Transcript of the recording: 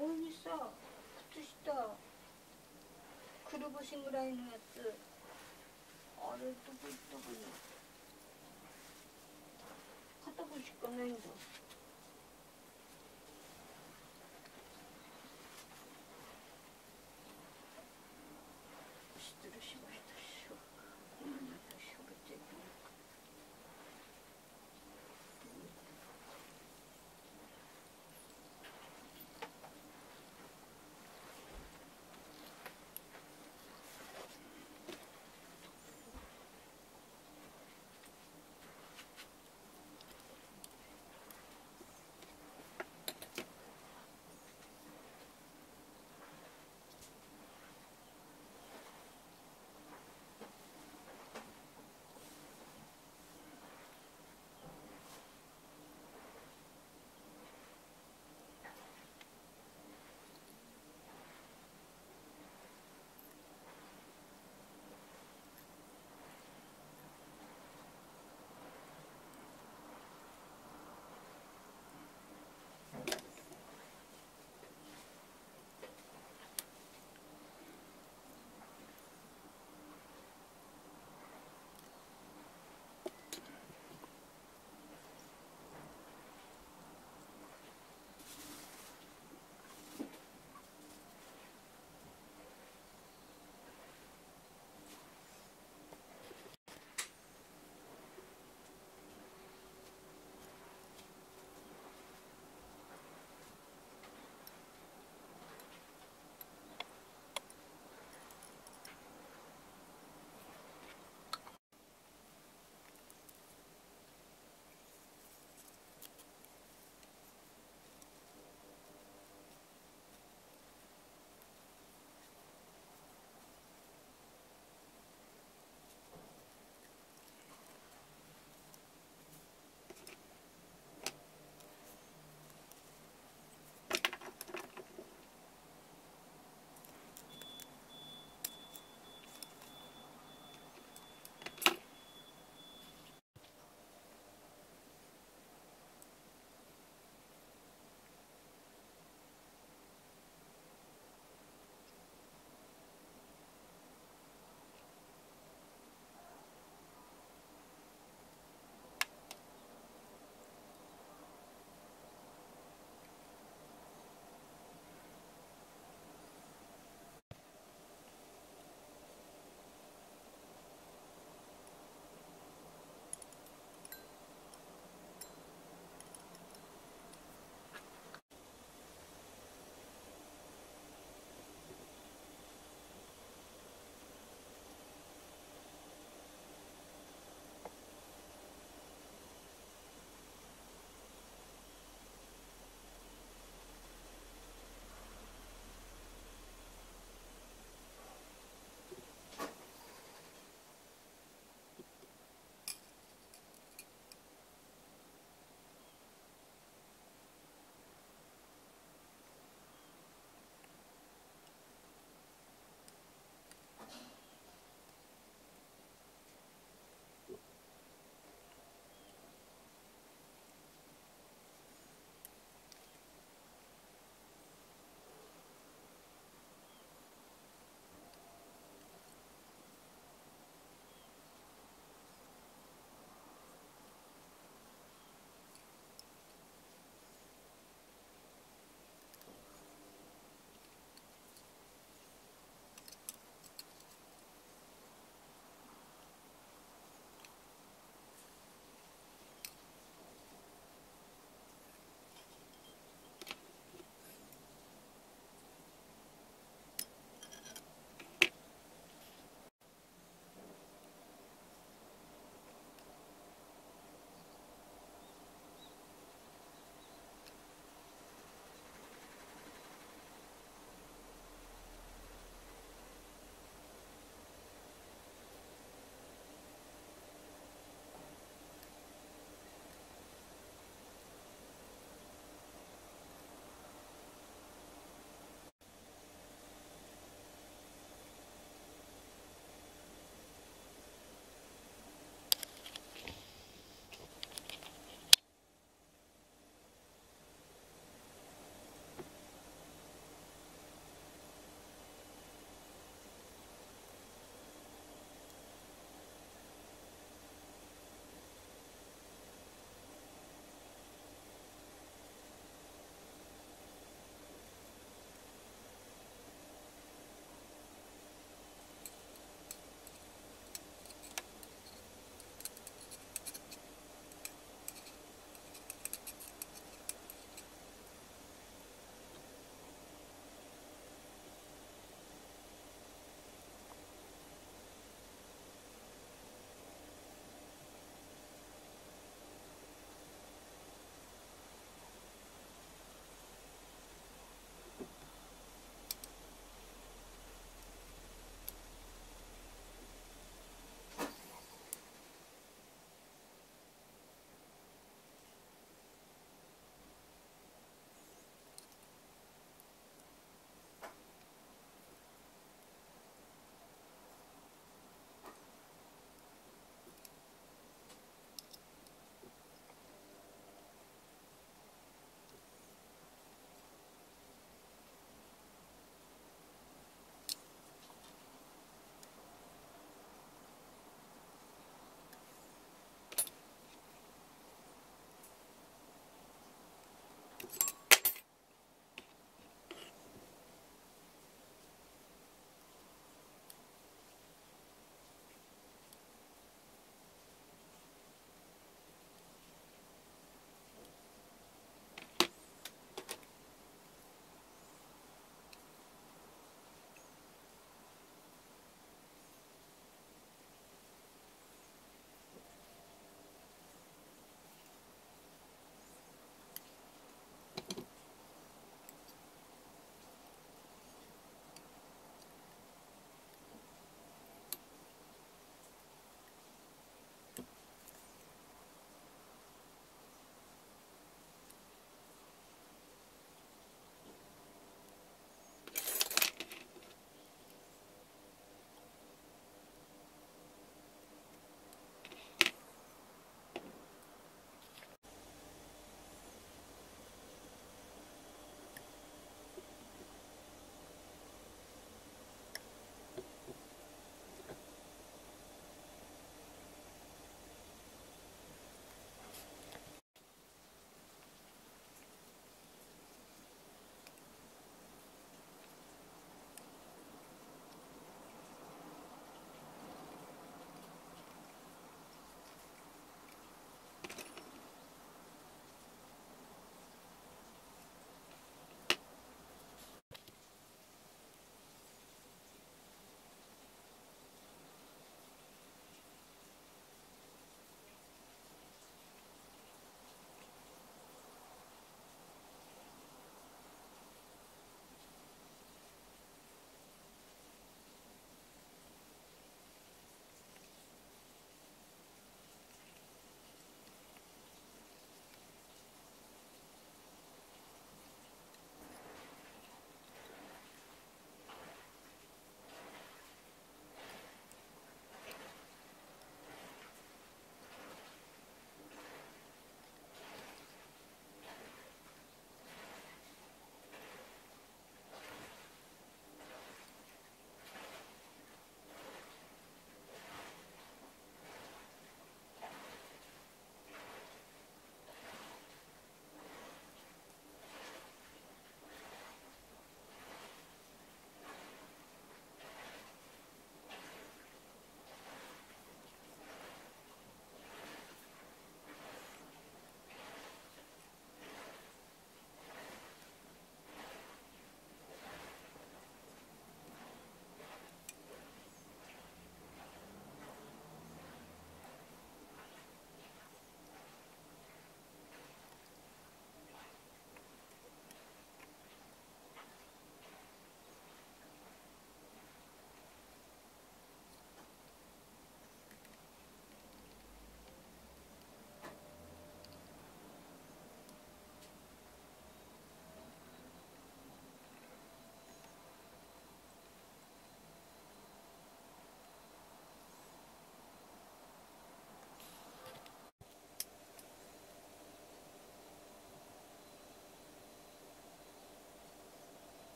青にさ靴下くるぶしぐらいのやつ。あれどこ行ったかな？